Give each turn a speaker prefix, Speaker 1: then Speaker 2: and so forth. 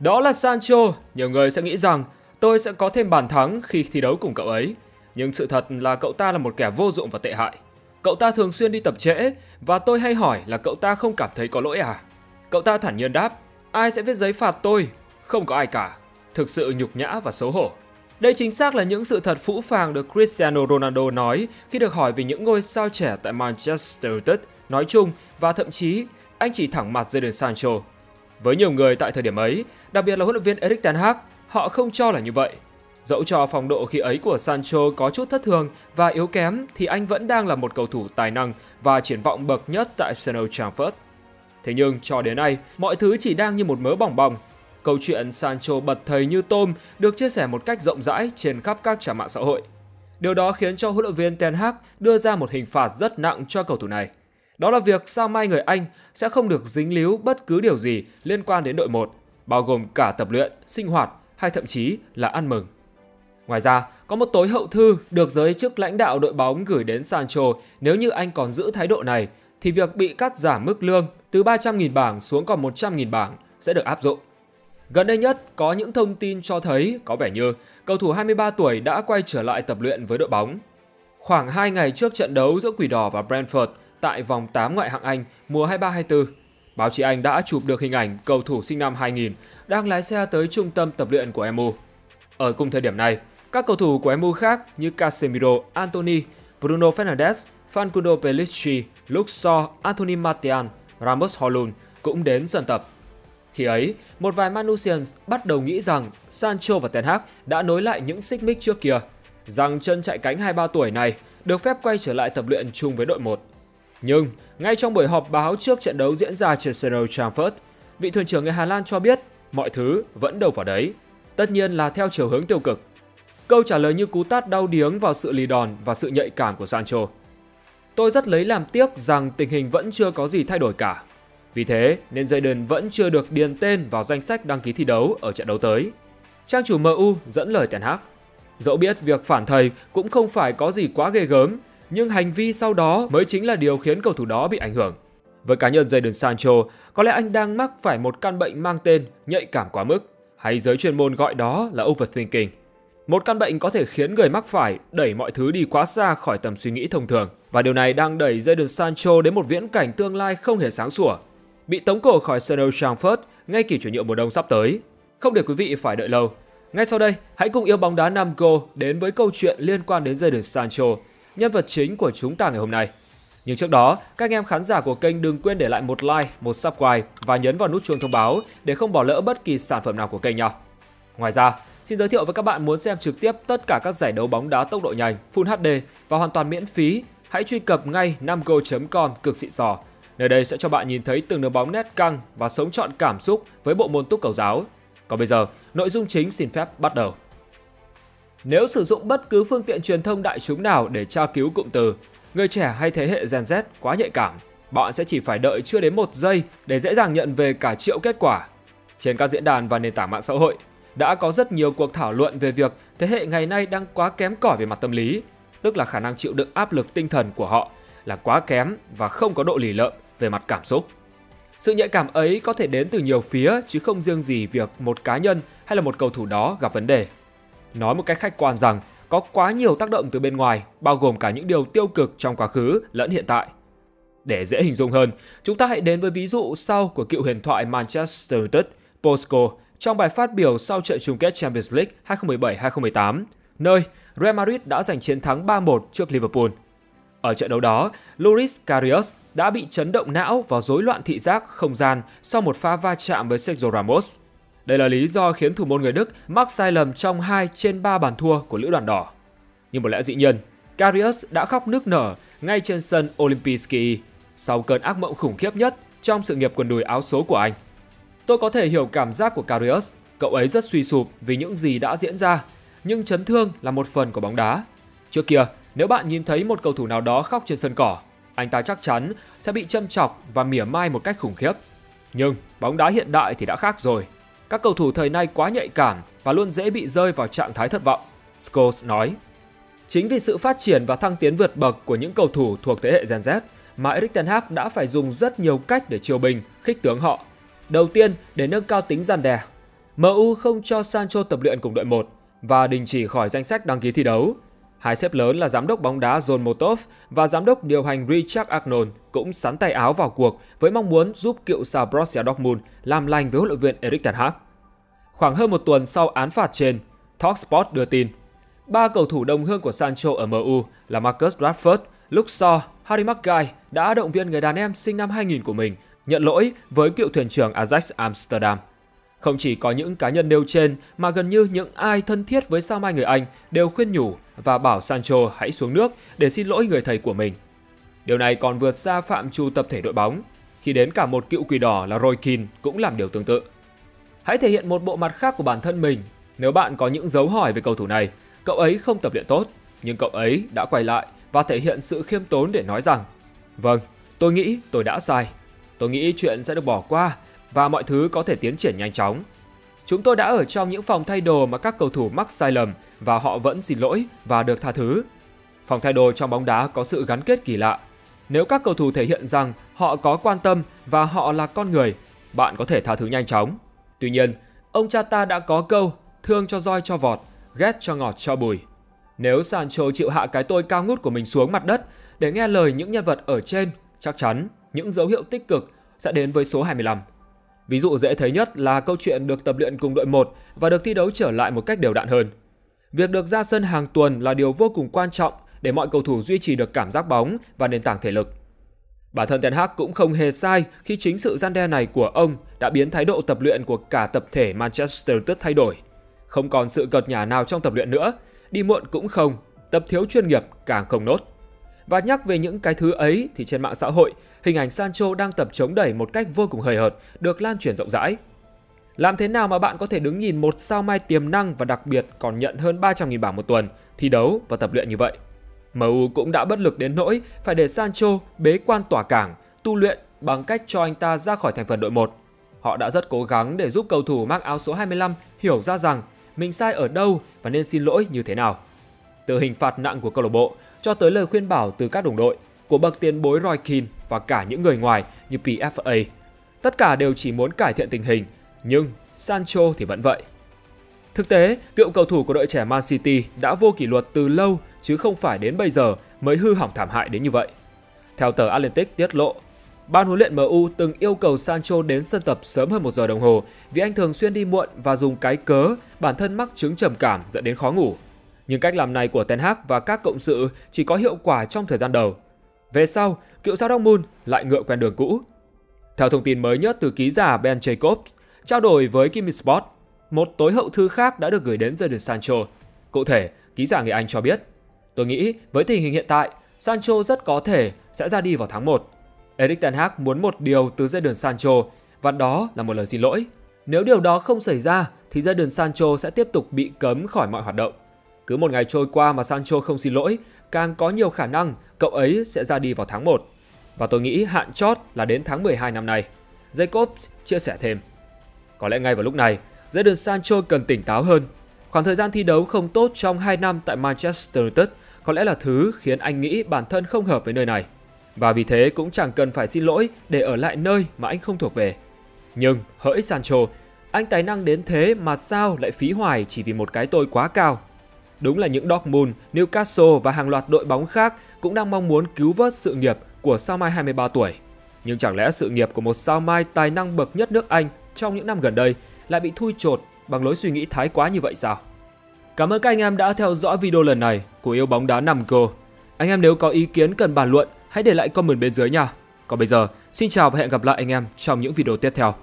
Speaker 1: Đó là Sancho, nhiều người sẽ nghĩ rằng tôi sẽ có thêm bàn thắng khi thi đấu cùng cậu ấy. Nhưng sự thật là cậu ta là một kẻ vô dụng và tệ hại. Cậu ta thường xuyên đi tập trễ và tôi hay hỏi là cậu ta không cảm thấy có lỗi à? Cậu ta thản nhiên đáp, ai sẽ viết giấy phạt tôi? Không có ai cả. Thực sự nhục nhã và xấu hổ. Đây chính xác là những sự thật phũ phàng được Cristiano Ronaldo nói khi được hỏi về những ngôi sao trẻ tại Manchester United nói chung và thậm chí anh chỉ thẳng mặt Jadon Sancho. Với nhiều người tại thời điểm ấy, đặc biệt là huấn luyện viên Erik ten Hag, họ không cho là như vậy. Dẫu cho phong độ khi ấy của Sancho có chút thất thường và yếu kém thì anh vẫn đang là một cầu thủ tài năng và triển vọng bậc nhất tại Arsenal Trafford. Thế nhưng cho đến nay, mọi thứ chỉ đang như một mớ bỏng bong. Câu chuyện Sancho bật thầy như tôm được chia sẻ một cách rộng rãi trên khắp các trang mạng xã hội. Điều đó khiến cho huấn luyện viên Ten Hag đưa ra một hình phạt rất nặng cho cầu thủ này. Đó là việc sao mai người Anh sẽ không được dính líu bất cứ điều gì liên quan đến đội 1, bao gồm cả tập luyện, sinh hoạt hay thậm chí là ăn mừng. Ngoài ra, có một tối hậu thư được giới chức lãnh đạo đội bóng gửi đến Sancho nếu như anh còn giữ thái độ này thì việc bị cắt giảm mức lương từ 300.000 bảng xuống còn 100.000 bảng sẽ được áp dụng. Gần đây nhất, có những thông tin cho thấy có vẻ như cầu thủ 23 tuổi đã quay trở lại tập luyện với đội bóng. Khoảng 2 ngày trước trận đấu giữa Quỷ Đỏ và Brentford tại vòng 8 ngoại hạng Anh mùa 23-24, báo chí Anh đã chụp được hình ảnh cầu thủ sinh năm 2000 đang lái xe tới trung tâm tập luyện của MU. Ở cùng thời điểm này, các cầu thủ của MU khác như Casemiro, Anthony, Bruno Fernandes, Fancundo Pellicci, Luke Shaw, Anthony Martial, Ramos Højlund cũng đến sân tập. Khi ấy, một vài Manusians bắt đầu nghĩ rằng Sancho và Ten Hag đã nối lại những xích mích trước kia, rằng chân chạy cánh 23 tuổi này được phép quay trở lại tập luyện chung với đội 1. Nhưng, ngay trong buổi họp báo trước trận đấu diễn ra trên sân Trafford, vị thuyền trưởng người Hà Lan cho biết mọi thứ vẫn đâu vào đấy. Tất nhiên là theo chiều hướng tiêu cực. Câu trả lời như cú tát đau điếng vào sự lì đòn và sự nhạy cảm của Sancho. Tôi rất lấy làm tiếc rằng tình hình vẫn chưa có gì thay đổi cả. Vì thế nên Jadon vẫn chưa được điền tên vào danh sách đăng ký thi đấu ở trận đấu tới. Trang chủ MU dẫn lời Ten Hag. Dẫu biết việc phản thầy cũng không phải có gì quá ghê gớm, nhưng hành vi sau đó mới chính là điều khiến cầu thủ đó bị ảnh hưởng. Với cá nhân Jadon Sancho, có lẽ anh đang mắc phải một căn bệnh mang tên nhạy cảm quá mức, hay giới chuyên môn gọi đó là overthinking. Một căn bệnh có thể khiến người mắc phải đẩy mọi thứ đi quá xa khỏi tầm suy nghĩ thông thường. Và điều này đang đẩy Jadon Sancho đến một viễn cảnh tương lai không hề sáng sủa. Bị tống cổ khỏi sân Old ngay kỳ chuyển nhượng mùa đông sắp tới. Không để quý vị phải đợi lâu. Ngay sau đây, hãy cùng yêu bóng đá Nam Go đến với câu chuyện liên quan đến Jadon Sancho, nhân vật chính của chúng ta ngày hôm nay. Nhưng trước đó, các anh em khán giả của kênh đừng quên để lại một like, một subscribe và nhấn vào nút chuông thông báo để không bỏ lỡ bất kỳ sản phẩm nào của kênh nhé. Ngoài ra, xin giới thiệu với các bạn muốn xem trực tiếp tất cả các giải đấu bóng đá tốc độ nhanh, Full HD và hoàn toàn miễn phí, hãy truy cập ngay namgo.com cực xịn sò. Nơi đây sẽ cho bạn nhìn thấy từng đường bóng nét căng và sống trọn cảm xúc với bộ môn túc cầu giáo. Còn bây giờ, nội dung chính xin phép bắt đầu. Nếu sử dụng bất cứ phương tiện truyền thông đại chúng nào để tra cứu cụm từ Người trẻ hay thế hệ Gen Z quá nhạy cảm, bạn sẽ chỉ phải đợi chưa đến một giây để dễ dàng nhận về cả triệu kết quả. Trên các diễn đàn và nền tảng mạng xã hội, đã có rất nhiều cuộc thảo luận về việc thế hệ ngày nay đang quá kém cỏi về mặt tâm lý, tức là khả năng chịu đựng áp lực tinh thần của họ là quá kém và không có độ lì lợm về mặt cảm xúc. Sự nhạy cảm ấy có thể đến từ nhiều phía chứ không riêng gì việc một cá nhân hay là một cầu thủ đó gặp vấn đề. Nói một cách khách quan rằng có quá nhiều tác động từ bên ngoài, bao gồm cả những điều tiêu cực trong quá khứ lẫn hiện tại. Để dễ hình dung hơn, chúng ta hãy đến với ví dụ sau của cựu huyền thoại Manchester United, Posco, trong bài phát biểu sau trận chung kết Champions League 2017-2018, nơi Real Madrid đã giành chiến thắng 3-1 trước Liverpool. Ở trận đấu đó, Luis Karius đã bị chấn động não và rối loạn thị giác không gian sau một pha va chạm với Sergio Ramos. Đây là lý do khiến thủ môn người Đức mắc sai lầm trong 2 trên 3 bàn thua của lữ đoàn đỏ. Nhưng một lẽ dĩ nhiên, Karius đã khóc nức nở ngay trên sân Olympijski sau cơn ác mộng khủng khiếp nhất trong sự nghiệp quần đùi áo số của anh. Tôi có thể hiểu cảm giác của Karius, cậu ấy rất suy sụp vì những gì đã diễn ra, nhưng chấn thương là một phần của bóng đá. Trước kia, nếu bạn nhìn thấy một cầu thủ nào đó khóc trên sân cỏ, anh ta chắc chắn sẽ bị châm chọc và mỉa mai một cách khủng khiếp. Nhưng bóng đá hiện đại thì đã khác rồi. Các cầu thủ thời nay quá nhạy cảm và luôn dễ bị rơi vào trạng thái thất vọng, Scholes nói. Chính vì sự phát triển và thăng tiến vượt bậc của những cầu thủ thuộc thế hệ Gen Z mà Erik ten Hag đã phải dùng rất nhiều cách để chiều bình, khích tướng họ. Đầu tiên, để nâng cao tính gian đe. MU không cho Sancho tập luyện cùng đội 1 và đình chỉ khỏi danh sách đăng ký thi đấu. Hai sếp lớn là giám đốc bóng đá John Motov và giám đốc điều hành Richard Arnold cũng sắn tay áo vào cuộc với mong muốn giúp cựu sao Borussia Dortmund làm lành với huấn luyện viên Erik ten Hag. Khoảng hơn một tuần sau án phạt trên, Talksport đưa tin ba cầu thủ đồng hương của Sancho ở MU là Marcus Rashford, Luke Shaw, Harry Maguire đã động viên người đàn em sinh năm 2000 của mình nhận lỗi với cựu thuyền trưởng Ajax Amsterdam. Không chỉ có những cá nhân nêu trên mà gần như những ai thân thiết với sao mai người Anh đều khuyên nhủ và bảo Sancho hãy xuống nước để xin lỗi người thầy của mình. Điều này còn vượt xa phạm trù tập thể đội bóng, khi đến cả một cựu quỷ đỏ là Roy Keane cũng làm điều tương tự. Hãy thể hiện một bộ mặt khác của bản thân mình. Nếu bạn có những dấu hỏi về cầu thủ này, cậu ấy không tập luyện tốt, nhưng cậu ấy đã quay lại và thể hiện sự khiêm tốn để nói rằng Vâng, tôi nghĩ tôi đã sai. Tôi nghĩ chuyện sẽ được bỏ qua và mọi thứ có thể tiến triển nhanh chóng. Chúng tôi đã ở trong những phòng thay đồ mà các cầu thủ mắc sai lầm và họ vẫn xin lỗi và được tha thứ. Phòng thay đồ trong bóng đá có sự gắn kết kỳ lạ. Nếu các cầu thủ thể hiện rằng họ có quan tâm và họ là con người, bạn có thể tha thứ nhanh chóng. Tuy nhiên, ông cha ta đã có câu thương cho roi cho vọt, ghét cho ngọt cho bùi. Nếu Sancho chịu hạ cái tôi cao ngút của mình xuống mặt đất để nghe lời những nhân vật ở trên, chắc chắn những dấu hiệu tích cực sẽ đến với số 25. Ví dụ dễ thấy nhất là câu chuyện được tập luyện cùng đội 1 và được thi đấu trở lại một cách đều đặn hơn. Việc được ra sân hàng tuần là điều vô cùng quan trọng để mọi cầu thủ duy trì được cảm giác bóng và nền tảng thể lực. Bản thân Ten Hag cũng không hề sai khi chính sự gian đe này của ông đã biến thái độ tập luyện của cả tập thể Manchester United thay đổi. Không còn sự cợt nhả nào trong tập luyện nữa, đi muộn cũng không, tập thiếu chuyên nghiệp càng không nốt. Và nhắc về những cái thứ ấy thì trên mạng xã hội, hình ảnh Sancho đang tập chống đẩy một cách vô cùng hời hợt được lan truyền rộng rãi. Làm thế nào mà bạn có thể đứng nhìn một sao mai tiềm năng và đặc biệt còn nhận hơn 300.000 bảng một tuần, thi đấu và tập luyện như vậy? MU cũng đã bất lực đến nỗi phải để Sancho bế quan tỏa cảng, tu luyện bằng cách cho anh ta ra khỏi thành phần đội 1. Họ đã rất cố gắng để giúp cầu thủ mang áo số 25 hiểu ra rằng mình sai ở đâu và nên xin lỗi như thế nào. Từ hình phạt nặng của câu lạc bộ cho tới lời khuyên bảo từ các đồng đội của bậc tiền bối Roy Keane và cả những người ngoài như PFA. Tất cả đều chỉ muốn cải thiện tình hình, nhưng Sancho thì vẫn vậy. Thực tế, cựu cầu thủ của đội trẻ Man City đã vô kỷ luật từ lâu chứ không phải đến bây giờ mới hư hỏng thảm hại đến như vậy. Theo tờ Atlantic tiết lộ, ban huấn luyện MU từng yêu cầu Sancho đến sân tập sớm hơn một giờ đồng hồ vì anh thường xuyên đi muộn và dùng cái cớ bản thân mắc chứng trầm cảm dẫn đến khó ngủ. Nhưng cách làm này của Ten Hag và các cộng sự chỉ có hiệu quả trong thời gian đầu. Về sau, cựu sao Dortmund lại ngựa quen đường cũ. Theo thông tin mới nhất từ ký giả Ben Jacobs, trao đổi với Kimi Sport, một tối hậu thư khác đã được gửi đến Jadon Sancho. Cụ thể, ký giả người Anh cho biết, tôi nghĩ với tình hình hiện tại, Sancho rất có thể sẽ ra đi vào tháng 1. Erik ten Hag muốn một điều từ Jadon Sancho và đó là một lời xin lỗi. Nếu điều đó không xảy ra thì Jadon Sancho sẽ tiếp tục bị cấm khỏi mọi hoạt động. Cứ một ngày trôi qua mà Sancho không xin lỗi, càng có nhiều khả năng cậu ấy sẽ ra đi vào tháng 1. Và tôi nghĩ hạn chót là đến tháng 12 năm nay. Jacobs chia sẻ thêm. Có lẽ ngay vào lúc này, Jadon Sancho cần tỉnh táo hơn. Khoảng thời gian thi đấu không tốt trong 2 năm tại Manchester United có lẽ là thứ khiến anh nghĩ bản thân không hợp với nơi này. Và vì thế cũng chẳng cần phải xin lỗi để ở lại nơi mà anh không thuộc về. Nhưng hỡi Sancho, anh tài năng đến thế mà sao lại phí hoài chỉ vì một cái tôi quá cao. Đúng là những Dortmund, Newcastle và hàng loạt đội bóng khác cũng đang mong muốn cứu vớt sự nghiệp của sao mai 23 tuổi. Nhưng chẳng lẽ sự nghiệp của một sao mai tài năng bậc nhất nước Anh trong những năm gần đây lại bị thui chột bằng lối suy nghĩ thái quá như vậy sao? Cảm ơn các anh em đã theo dõi video lần này của Yêu Bóng Đá Nằm Cô. Anh em nếu có ý kiến cần bàn luận, hãy để lại comment bên dưới nha. Còn bây giờ, xin chào và hẹn gặp lại anh em trong những video tiếp theo.